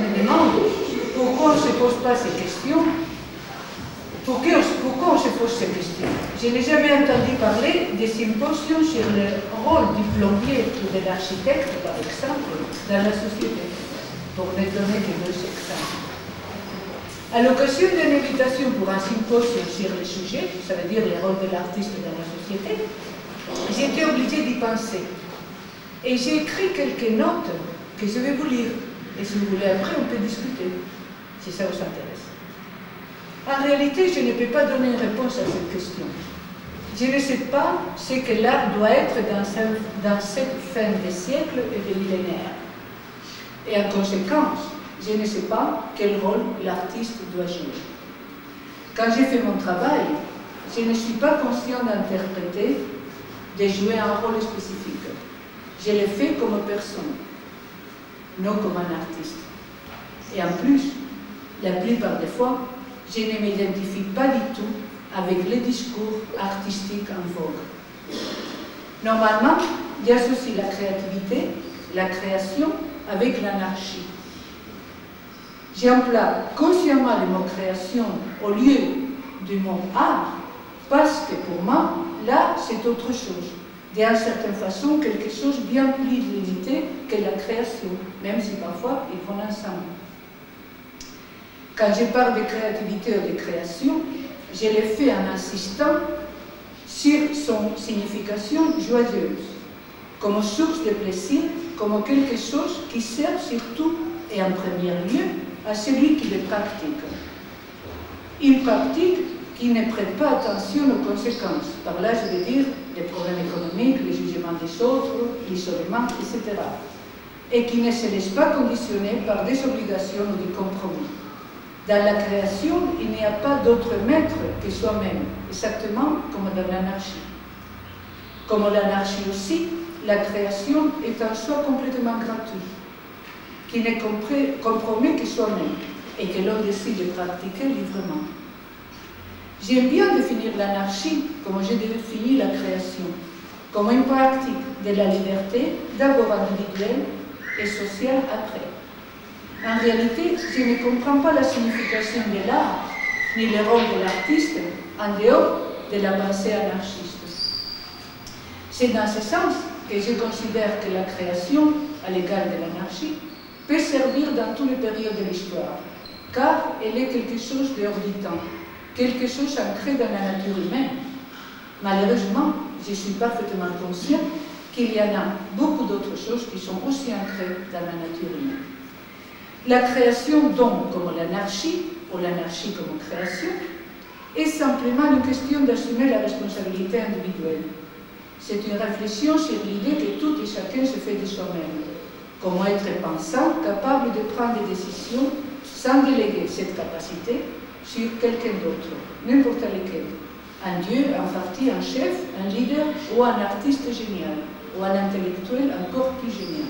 me demande pourquoi on ne se pose pas ces questions, pourquoi on, se pose ces questions Je n'ai jamais entendu parler des symposiums sur le rôle du plombier ou de l'architecte, par exemple, dans la société, pour ne donner que deux exemples. À l'occasion d'une invitation pour un symposium sur le sujet, ça veut dire le rôle de l'artiste dans la société, été obligée d'y penser. Et j'ai écrit quelques notes que je vais vous lire. Et si vous voulez, après, on peut discuter, si ça vous intéresse. En réalité, je ne peux pas donner une réponse à cette question. Je ne sais pas ce que l'art doit être dans, cette fin de siècle et de millénaire. Et en conséquence, je ne sais pas quel rôle l'artiste doit jouer. Quand j'ai fait mon travail, je ne suis pas conscient d'interpréter, de jouer un rôle spécifique. Je l'ai fait comme personne, non comme un artiste. Et en plus, la plupart des fois, je ne m'identifie pas du tout avec les discours artistiques en vogue. Normalement, j'associe la créativité, la création, avec l'anarchie. J'emploie consciemment le mot création au lieu du mot art, parce que pour moi, là, c'est autre chose. D'une certaine façon, quelque chose bien plus limité que la création, même si parfois ils vont ensemble. Quand je parle de créativité ou de création, je le fais en insistant sur son signification joyeuse, comme source de plaisir, comme quelque chose qui sert surtout et en premier lieu à celui qui le pratique. Une pratique qui ne prête pas attention aux conséquences. Par là, je veux dire les problèmes économiques, les jugements des autres, l'isolement, etc. Et qui ne se laisse pas conditionner par des obligations ou des compromis. Dans la création, il n'y a pas d'autre maître que soi-même, exactement comme dans l'anarchie. Comme l'anarchie aussi, la création est en soi complètement gratuite, qui n'est compromis que soi-même et que l'on décide de pratiquer librement. J'aime bien définir l'anarchie comme j'ai défini la création, comme une pratique de la liberté, d'abord individuelle et sociale après. En réalité, je ne comprends pas la signification de l'art, ni le rôle de l'artiste, en dehors de la pensée anarchiste. C'est dans ce sens que je considère que la création, à l'égard de l'anarchie, peut servir dans toutes les périodes de l'histoire, car elle est quelque chose de hors du temps, quelque chose ancré dans la nature humaine. Malheureusement, je suis parfaitement conscient qu'il y en a beaucoup d'autres choses qui sont aussi ancrées dans la nature humaine. La création, donc, comme l'anarchie, ou l'anarchie comme création, est simplement une question d'assumer la responsabilité individuelle. C'est une réflexion sur l'idée que tout et chacun se fait de soi-même. Comment être pensant, capable de prendre des décisions sans déléguer cette capacité sur quelqu'un d'autre, n'importe lequel. Un dieu, un parti, un chef, un leader ou un artiste génial, ou un intellectuel encore plus génial.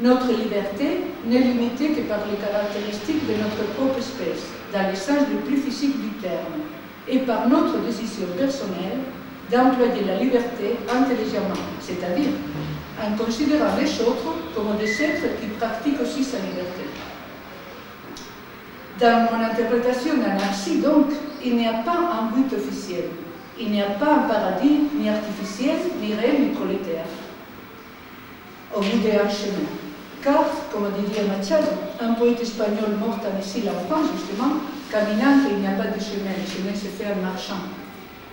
Notre liberté n'est limitée que par les caractéristiques de notre propre espèce, dans le sens le plus physique du terme, et par notre décision personnelle d'employer la liberté intelligemment, c'est-à-dire en considérant les autres comme des êtres qui pratiquent aussi sa liberté. Dans mon interprétation d'anarchie, donc, il n'y a pas un but officiel. Il n'y a pas un paradis ni artificiel, ni réel, ni prolétaire. Au bout d'un chemin. Car, comme Didier Machado, un poète espagnol mort en exil en France, justement, caminant, il n'y a pas de chemin, le chemin se fait en marchant.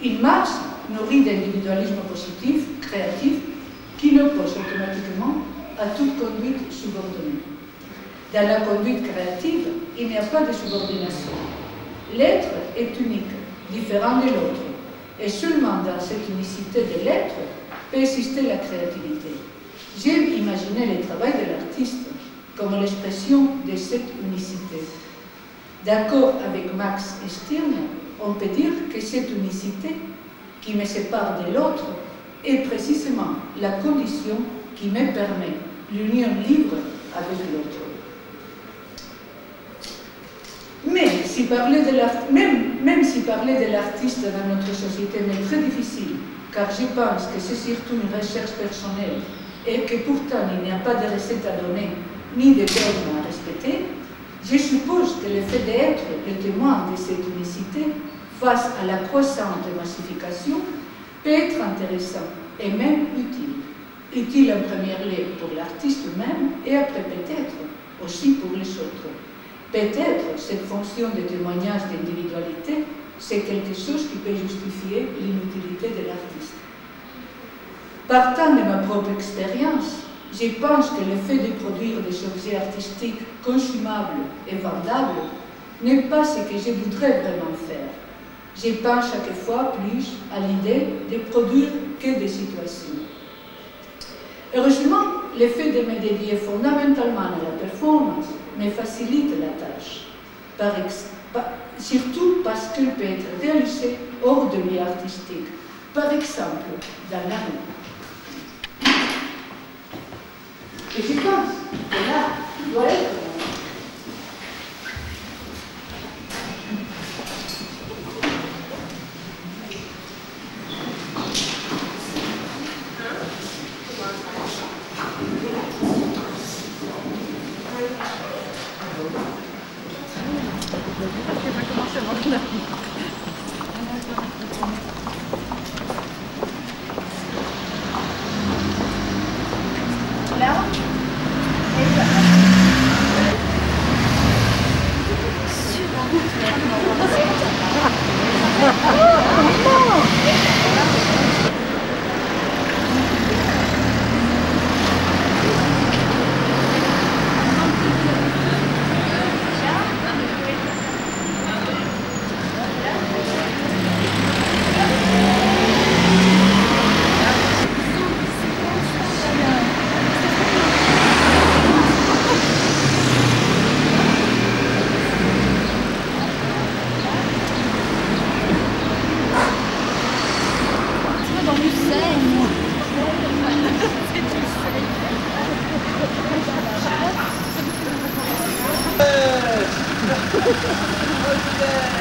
Il marche nourri d'individualisme positif, créatif, qui l'oppose automatiquement à toute conduite subordonnée. Dans la conduite créative, il n'y a pas de subordination. L'être est unique, différent de l'autre, et seulement dans cette unicité de l'être peut exister la créativité. J'aime imaginer le travail de l'artiste comme l'expression de cette unicité. D'accord avec Max Stirn, on peut dire que cette unicité qui me sépare de l'autre est précisément la condition qui me permet l'union libre avec l'autre. Mais même, si parler de l'artiste dans notre société est très difficile, car je pense que c'est surtout une recherche personnelle et que pourtant il n'y a pas de recette à donner, ni de dogme à respecter, je suppose que le fait d'être le témoin de cette unicité face à la croissante massification peut être intéressant et même utile. Utile en première lieu pour l'artiste même et après peut-être aussi pour les autres. Peut-être cette fonction de témoignage d'individualité, c'est quelque chose qui peut justifier l'inutilité de l'artiste. Partant de ma propre expérience, je pense que le fait de produire des objets artistiques consommables et vendables n'est pas ce que je voudrais vraiment faire. Je pense chaque fois plus à l'idée de produire que des situations. Heureusement, le fait de me dédier fondamentalement à la performance me facilite la tâche, surtout parce qu'elle peut être réalisée hors de lieu artistique, par exemple dans la rue. 呼びかけなくませなくなる。good.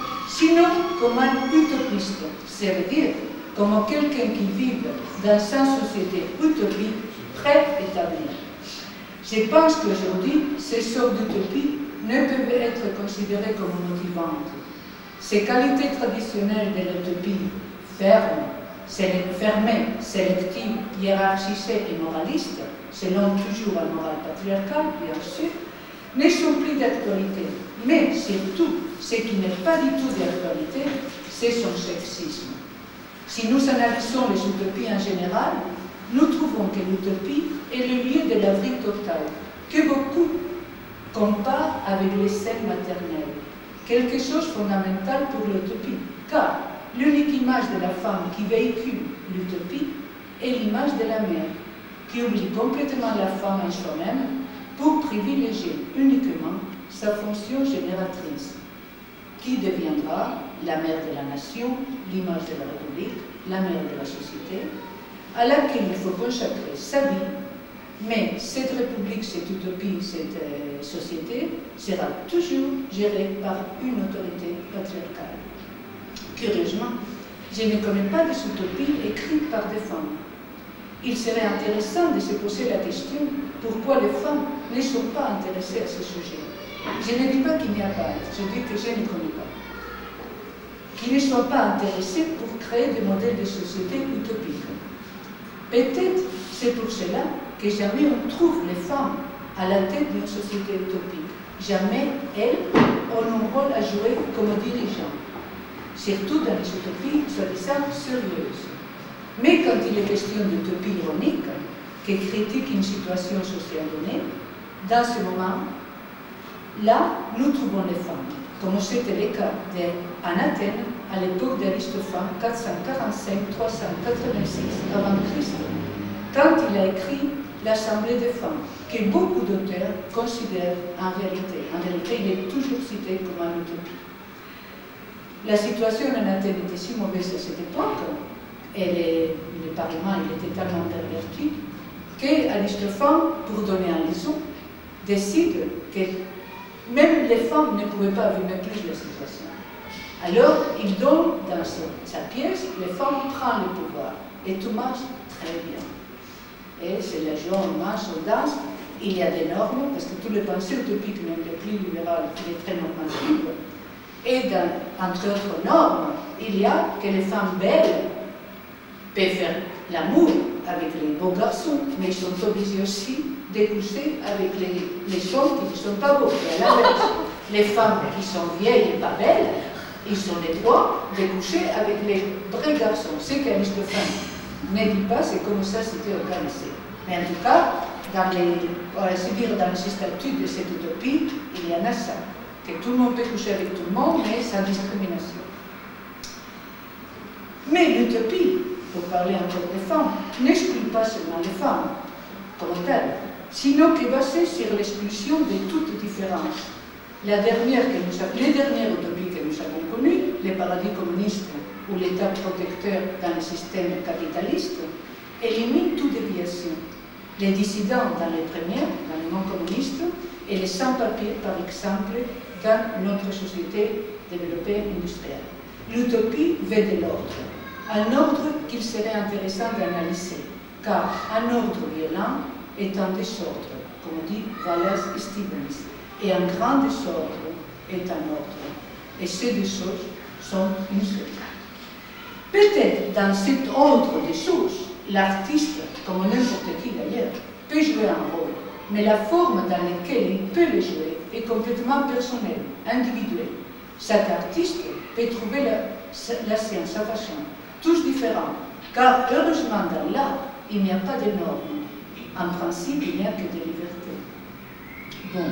sinon comme un utopiste, c'est-à-dire comme quelqu'un qui vit dans une société utopique préétablie. Je pense qu'aujourd'hui, ces sortes d'utopies ne peuvent être considérées comme motivantes. Ces qualités traditionnelles de l'utopie, ferme, fermée, sélective, hiérarchisée et moraliste, selon toujours la morale patriarcale, bien sûr, ne sont plus d'actualité. Mais surtout, ce qui n'est pas du tout d'actualité, c'est son sexisme. Si nous analysons les utopies en général, nous trouvons que l'utopie est le lieu de la vie totale, que beaucoup comparent avec les scènes maternelles quelque chose de fondamental pour l'utopie, car l'unique image de la femme qui véhicule l'utopie est l'image de la mère, qui oublie complètement la femme en soi-même pour privilégier uniquement sa fonction génératrice, qui deviendra la mère de la nation, l'image de la République, la mère de la société, à laquelle il faut consacrer sa vie, Mais cette république, cette utopie, cette euh, société sera toujours gérée par une autorité patriarcale. Curieusement, je ne connais pas des utopies écrites par des femmes. Il serait intéressant de se poser la question pourquoi les femmes ne sont pas intéressées à ce sujet? Je ne dis pas qu'il n'y a pas, je dis que je ne connais pas. Qu'ils ne soient pas intéressés pour créer des modèles de société utopiques. Peut-être c'est pour cela que jamais on trouve les femmes à la tête d'une société utopique. Jamais elles ont un rôle à jouer comme dirigeants, surtout dans les utopies soi-disant sérieuses. Mais quand il est question d'utopie ironique, qui critique une situation sociale donnée, dans ce moment, là, nous trouvons les femmes, comme c'était le cas en Athènes à l'époque d'Aristophane, 445-386 avant Christ, quand il a écrit l'Assemblée des femmes, que beaucoup d'auteurs considèrent en réalité. En réalité, il est toujours cité comme un utopie. La situation en Athènes était si mauvaise à cette époque, et le Parlement était tellement perverti, qu'Aristophane, pour donner un leçon, décide que même les femmes ne pouvaient pas vivre plus la situation. Alors, il donne dans sa pièce, les femmes prennent le pouvoir. Et tout marche très bien. Et c'est la joie, on marche, on danse. Il y a des normes, parce que tous les pensées utopiques, même les plus libérales, il est très normatif. Et entre autres normes, il y a que les femmes belles peuvent faire l'amour avec les beaux garçons, mais ils sont obligés aussi de coucher avec les, les qui ne sont pas beaux. Les femmes qui sont vieilles et pas belles, ils ont les droits de coucher avec les vrais garçons. C'est qu'Aristophane ne dit pas, c'est comme ça c'était organisé. Mais en tout cas, dans les, dans les statuts de cette utopie, il y en a ça. Que tout le monde peut coucher avec tout le monde, mais sans discrimination. Mais l'utopie, pour parler encore des femmes, n'exclut pas seulement les femmes comme telles, sinon qu'est basée sur l'exclusion de toute différence. La dernière que les dernières utopies que nous avons connues, les paradis communistes ou l'État protecteur dans le système capitaliste, éliminent toute déviation. Les dissidents dans les premières, dans le non communiste, et les sans-papiers, par exemple, dans notre société développée industrielle. L'utopie veut de l'ordre, un ordre qu'il serait intéressant d'analyser, car un ordre violent est un désordre, comme dit Wallace Stevens, et un grand désordre est un ordre. Et ces deux choses sont une seule. Peut-être dans cet ordre des choses, l'artiste, comme n'importe qui d'ailleurs, peut jouer un rôle, mais la forme dans laquelle il peut le jouer est complètement personnelle, individuelle. Cet artiste peut trouver la, la sienne, sa façon, tous différents, car heureusement dans l'art, il n'y a pas de normes. En principe, il n'y a que des libertés. Bon,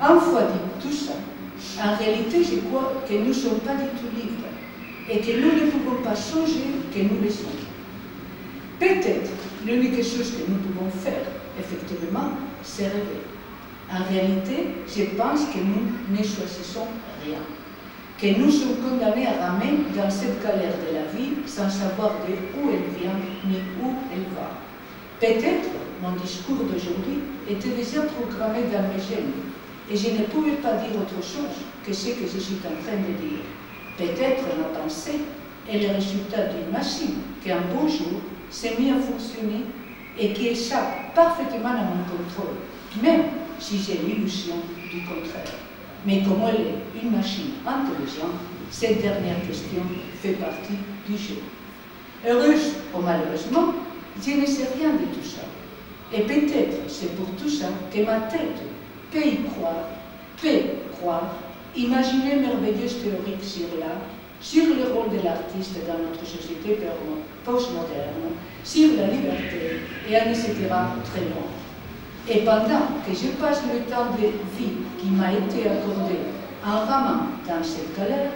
une fois dit tout ça, en réalité, je crois que nous ne sommes pas du tout libres et que nous ne pouvons pas changer que nous le sommes. Peut-être l'unique chose que nous pouvons faire, effectivement, c'est rêver. En réalité, je pense que nous ne choisissons rien, que nous sommes condamnés à ramer dans cette galère de la vie sans savoir de où elle vient ni où elle va. Peut-être mon discours d'aujourd'hui était déjà programmé dans mes gènes, et je ne pouvais pas dire autre chose que ce que je suis en train de dire. Peut-être ma pensée est le résultat d'une machine qui un beau jour s'est mise à fonctionner et qui échappe parfaitement à mon contrôle, même si j'ai l'illusion du contraire. Mais comme elle est une machine intelligente, cette dernière question fait partie du jeu. Heureuse ou malheureusement, je ne sais rien de tout ça. Et peut-être c'est pour tout ça que ma tête peut y croire, peut croire, imaginer merveilleuse théorie sur l'art, sur le rôle de l'artiste dans notre société postmoderne, sur la liberté, et en etc. très loin. Et pendant que je passe le temps de vie qui m'a été accordé en ramant dans cette galère,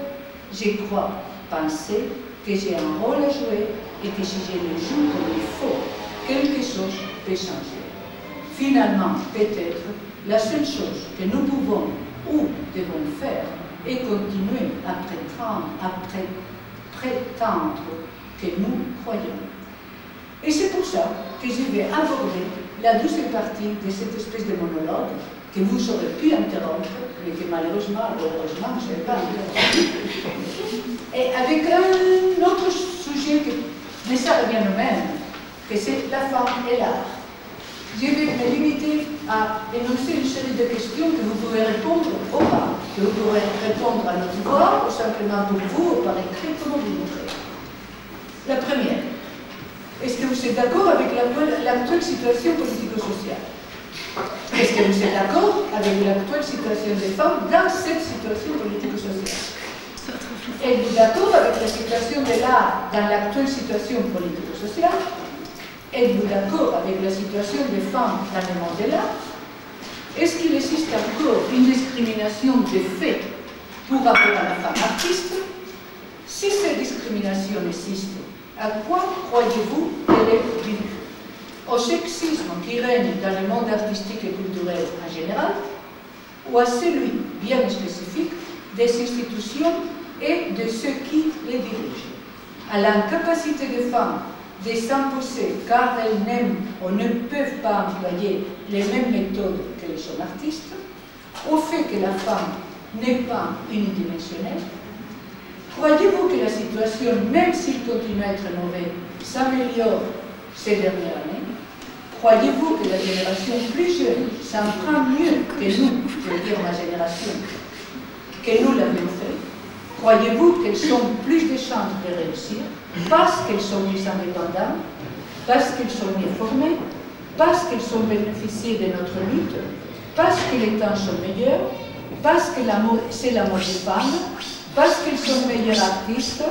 je crois penser que j'ai un rôle à jouer et que si je le joue comme il faut, quelque chose peut changer. Finalement, peut-être, la seule chose que nous pouvons ou devons faire est continuer à prétendre, à prétendre que nous croyons. Et c'est pour ça que je vais aborder la deuxième partie de cette espèce de monologue que vous aurez pu interrompre, mais que malheureusement, heureusement, je ne sais pas Et avec un autre sujet, que, mais ça revient au même, que c'est la femme et l'art. Je vais me limiter à énoncer une série de questions que vous pouvez répondre ou pas, que vous pourrez répondre à notre voix, ou simplement pour vous, ou par écrit, comme vous voudrez. La première, est-ce que vous êtes d'accord avec l'actuelle situation politico-sociale? Est-ce que vous êtes d'accord avec l'actuelle situation des femmes dans cette situation politico-sociale? Êtes-vous d'accord avec la situation de l'art dans l'actuelle situation politico-sociale? Êtes-vous d'accord avec la situation des femmes dans le monde de l'art? Est-ce qu'il existe encore une discrimination de fait pour rapport à la femme artiste? Si cette discrimination existe, à quoi croyez-vous qu'elle est due au sexisme qui règne dans le monde artistique et culturel en général, ou à celui bien spécifique des institutions et de ceux qui les dirigent, à l'incapacité des femmes de s'imposer car elles n'aiment ou ne peuvent pas employer les mêmes méthodes que les hommes artistes, au fait que la femme n'est pas unidimensionnelle, croyez-vous que la situation, même s'il continue à être mauvais, s'améliore ces dernières années? Croyez-vous que la génération plus jeune s'en prend mieux que nous, je veux dire ma génération, que nous l'avions fait? Croyez-vous qu'elles ont plus de chances de réussir parce qu'elles sont plus indépendantes, parce qu'elles sont mieux formées, parce qu'elles ont bénéficié de notre lutte, parce que les temps sont meilleurs, parce que c'est la mode des femmes, parce qu'elles sont meilleures artistes,